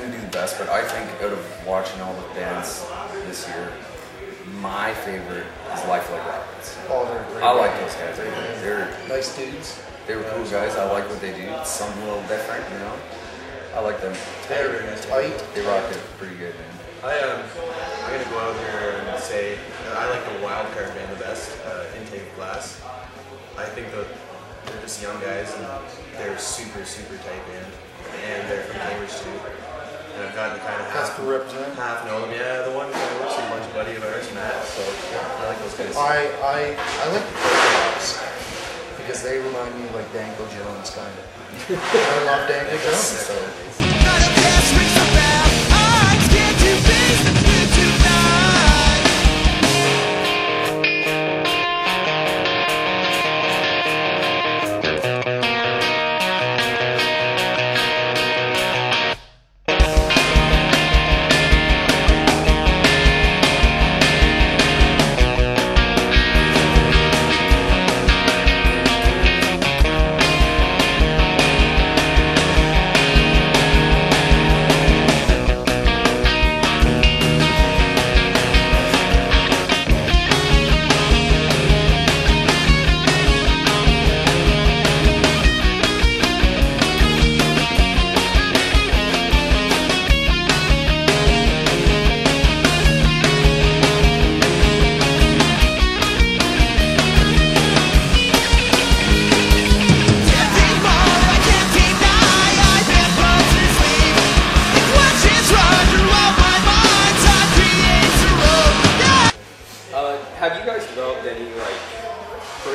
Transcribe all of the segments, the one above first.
going to do the best, but I think out of watching all the bands this year, my favorite is Life Like Rockets. Oh, they're great. I like those guys. They're, they're Nice dudes. they were cool guys. I like what they do. It's something a little different, you know. I like them. They're tight. They rock it pretty good, man. I um, I'm gonna go out here and say I like the wild card band the best. Uh, Intake of Glass. I think that they're just young guys and they're super super tight band, and they're from Cambridge too. And I've gotten to kind of half, for represent. half know them. Yeah, the one guy works with a bunch of buddy of ours, Matt. So I like those guys. I I I like the Coconuts because they remind me of like Danko Jones kind of. I love Danko Jones. So.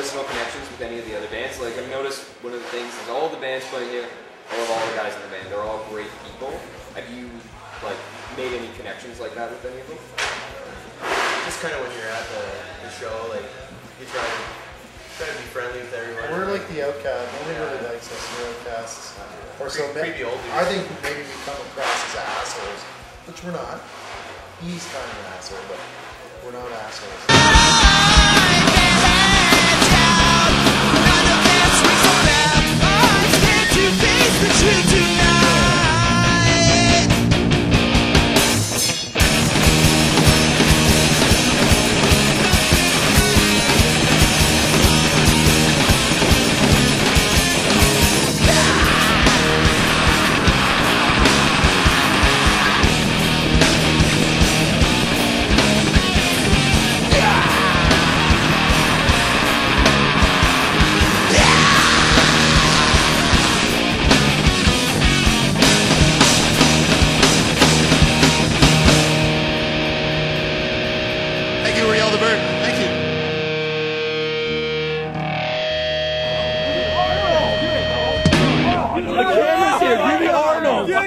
Personal connections with any of the other bands? Like I've noticed one of the things is all the bands playing here, all of all the guys in the band, they're all great people. Have you like made any connections like that with any of them? just kind of when you're at the, the show, like you try to try to be friendly with everyone. We're like the outcast. Nobody really likes us. We're outcasts. Or so Creep- creepy old I think maybe we come across as assholes, which we're not. He's kind of an asshole, but we're not assholes.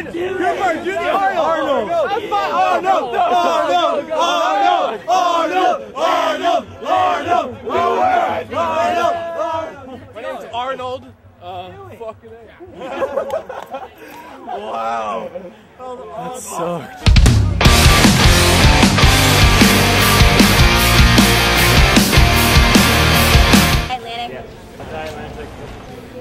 My name's Arnold. Uh, wow. That sucked. Atlantic.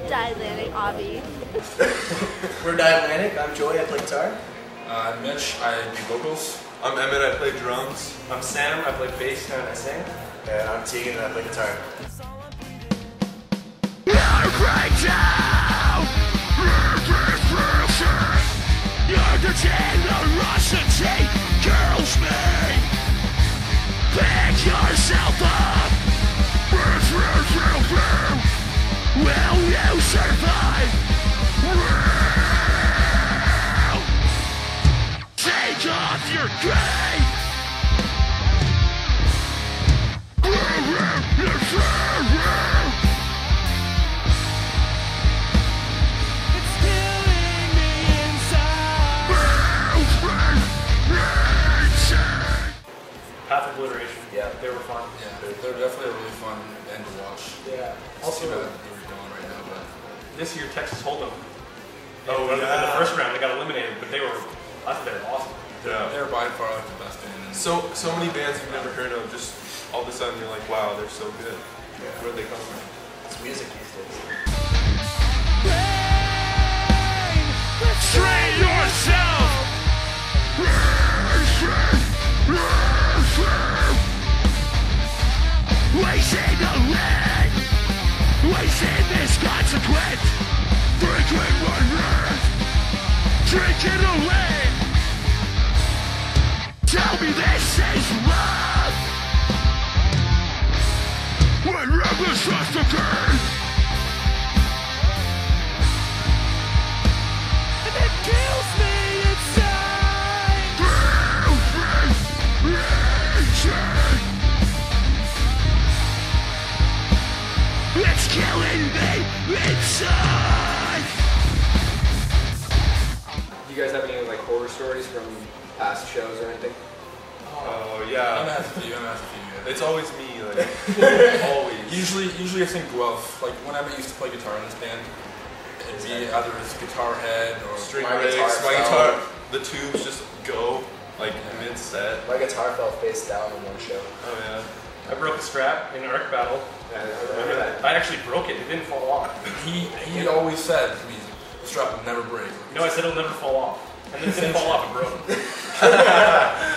Atlantic, Avi. We're Diatlantic. I'm Joey. I play guitar. Uh, I'm Mitch, I do vocals. I'm Emmett, I play drums. I'm Sam. I play bass and I sing. And I'm Tegan and I play guitar. Half obliteration. Yeah. They were fun. Yeah, they're, they're definitely a really fun band to watch. Yeah. Also, too Also, they were gone right now, but This year, Texas Hold'em. They Oh, were- In the first round, they got eliminated, but they were, I thought they were awesome. Yeah. They're by far like the best band. So so many bands you've never heard of, just all of a sudden you're like, wow, they're so good. Yeah. Where'd they come from? It's music these days. Train yourself! see the red. We see this consequent! Frequent one earth! Drinking away! Tell me this is love. When rebels trust again. And it kills me inside. It's killing me inside. Do you guys have any like horror stories from past shows or anything? Oh I'm yeah. gonna have to few. I'm gonna have to few. Yeah. It's always me, like always. Usually, usually I sing Guelph. Like when I used to play guitar in this band, it'd be either his guitar head or String My rigs, guitar my fell. guitar, the tubes just go like mid set. My guitar fell face down in one show. Oh yeah. I broke a strap in an arc battle. I remember that. I actually broke it. It didn't fall off. He he always said to me, "The strap will never break." No, I said it'll never fall off. And then it didn't fall off. It broke. ハハハハ!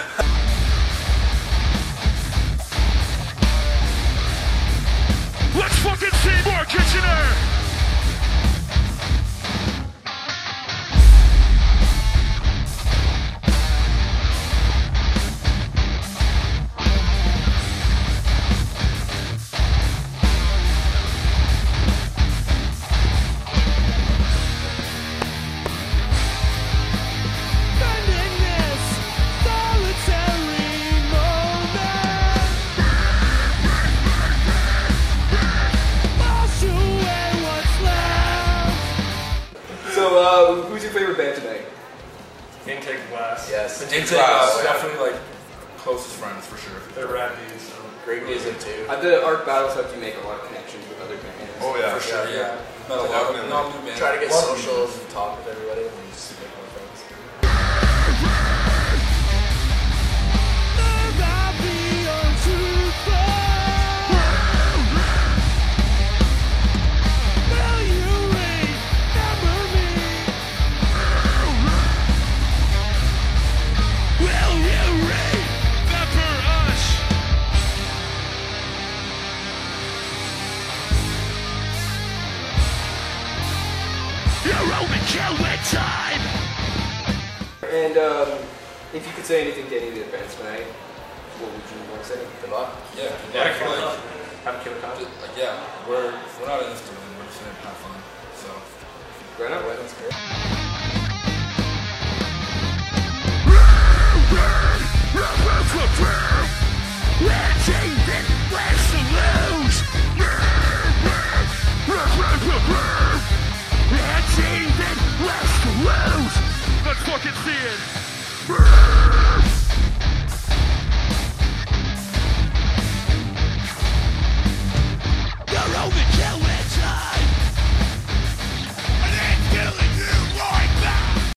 Favorite band tonight? Intake glass. Yes. Intake Class, Class, yeah. definitely like closest friends for sure. They're rad dudes. So. Great music too. At the Arc Battles, helped you make a lot of connections with other bands. Oh yeah. For sure, yeah. Met a lot of, Definitely. not new bands. Try to get a lot of new social and talk with everybody You're only killing time And um, if you could say anything to any of the bands tonight, what would you want to say? Good luck. Yeah, Yeah, like, kill like. Have a killer concert. like, yeah, we're we're not in this to win. We're just in it to have fun. So. Right up. That's great.